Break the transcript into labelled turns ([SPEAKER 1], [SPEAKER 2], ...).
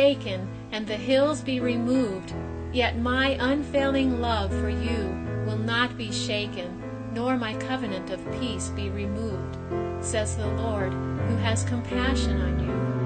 [SPEAKER 1] shaken and the hills be removed, yet my unfailing love for you will not be shaken, nor my covenant of peace be removed, says the Lord, who has compassion on you.